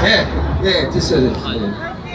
Yeah, yeah, just so that.